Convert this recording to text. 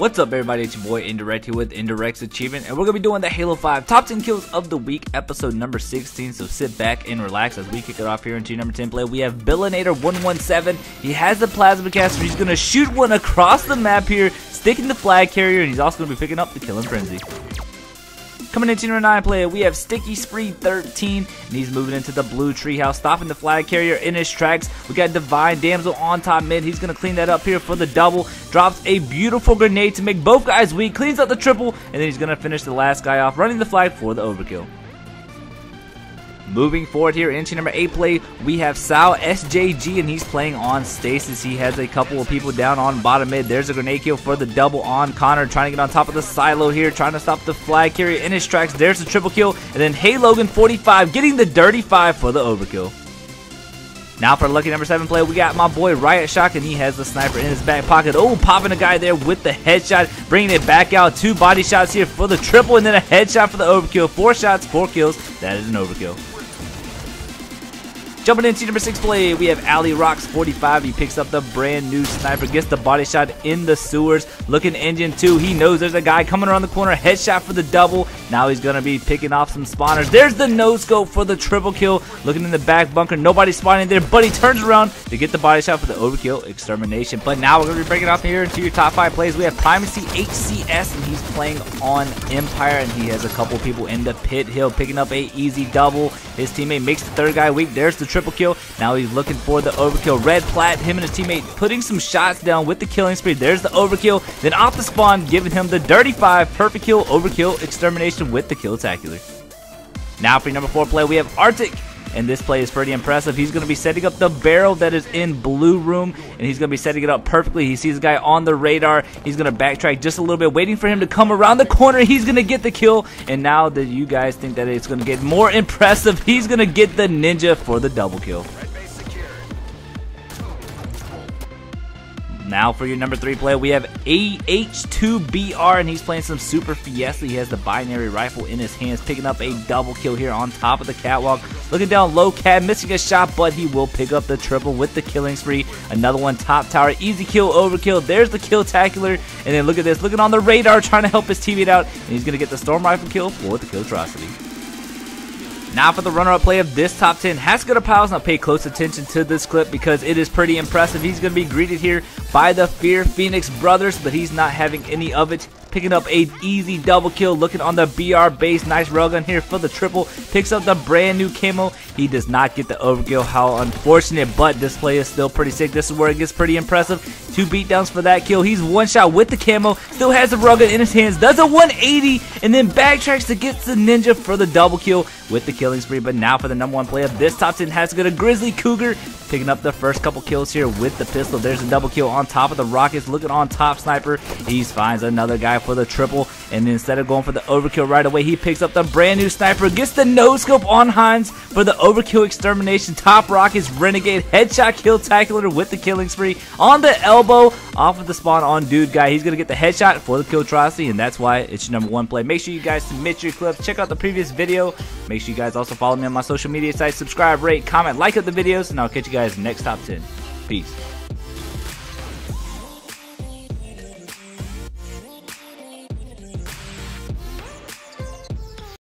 What's up everybody, it's your boy Indirect here with Indirect's Achievement and we're going to be doing the Halo 5 Top 10 Kills of the Week episode number 16 so sit back and relax as we kick it off here into number 10 play. We have Billinator117, he has the Plasma Caster, he's going to shoot one across the map here, sticking the flag carrier and he's also going to be picking up the Killing Frenzy. Coming into number 9 player, we have Sticky Spree 13, and he's moving into the blue treehouse, stopping the flag carrier in his tracks. We got Divine Damsel on top mid. He's going to clean that up here for the double. Drops a beautiful grenade to make both guys weak, cleans up the triple, and then he's going to finish the last guy off, running the flag for the overkill. Moving forward here into number 8 play, we have Sal SJG, and he's playing on Stasis. He has a couple of people down on bottom mid. There's a grenade kill for the double on Connor, trying to get on top of the silo here, trying to stop the flag carrier in his tracks. There's the triple kill, and then Hey Logan 45 getting the dirty 5 for the overkill. Now for lucky number 7 play, we got my boy Riot Shock, and he has the sniper in his back pocket. Oh, popping a guy there with the headshot, bringing it back out. Two body shots here for the triple, and then a headshot for the overkill. Four shots, four kills. That is an overkill. Jumping into number 6 play, we have Ali Rocks 45. He picks up the brand new sniper, gets the body shot in the sewers. Looking engine 2, he knows there's a guy coming around the corner. Headshot for the double. Now he's going to be picking off some spawners. There's the no scope for the triple kill. Looking in the back bunker, nobody spawning there, but he turns around to get the body shot for the overkill extermination. But now we're going to be breaking off here into your top 5 plays. We have Primacy HCS, and he's playing on Empire, and he has a couple people in the pit hill picking up a easy double. His teammate makes the third guy weak. There's the triple kill. Now he's looking for the overkill. Red Plat, him and his teammate putting some shots down with the killing spree. There's the overkill. Then off the spawn, giving him the dirty five. Perfect kill, overkill, extermination with the killtacular. Now for number four play, we have Arctic and this play is pretty impressive. He's going to be setting up the barrel that is in blue room, and he's going to be setting it up perfectly. He sees a guy on the radar. He's going to backtrack just a little bit, waiting for him to come around the corner. He's going to get the kill, and now that you guys think that it's going to get more impressive, he's going to get the ninja for the double kill. Now for your number three play, we have AH2BR, and he's playing some Super Fiesta. He has the binary rifle in his hands, picking up a double kill here on top of the catwalk. Looking down low cab, missing a shot, but he will pick up the triple with the killing spree. Another one top tower, easy kill, overkill. There's the killtacular, and then look at this, looking on the radar, trying to help his teammate out, and he's going to get the storm rifle kill for the killtrocity. Now for the runner-up play of this top 10, Haskell Piles. Now pay close attention to this clip because it is pretty impressive. He's going to be greeted here by the Fear Phoenix brothers, but he's not having any of it picking up a easy double kill. Looking on the BR base, nice railgun here for the triple. Picks up the brand new camo. He does not get the overkill. How unfortunate, but this play is still pretty sick. This is where it gets pretty impressive. Two beatdowns for that kill. He's one shot with the camo. Still has the railgun in his hands. Does a 180 and then backtracks to get the ninja for the double kill with the killing spree. But now for the number one play of this top 10 has to go to Grizzly Cougar. Picking up the first couple kills here with the pistol. There's a double kill on top of the Rockets. Looking on top sniper. He finds another guy for the triple. And instead of going for the overkill right away, he picks up the brand new sniper. Gets the no scope on Hines for the overkill extermination. Top Rockets Renegade headshot killtacular with the killing spree. On the elbow off of the spawn on dude guy. He's to get the headshot for the killtrocity. And that's why it's your number one play. Make sure you guys submit your clips. Check out the previous video. Make sure you guys also follow me on my social media sites. Subscribe, rate, comment, like up the videos. And I'll catch you guys next top 10. Peace.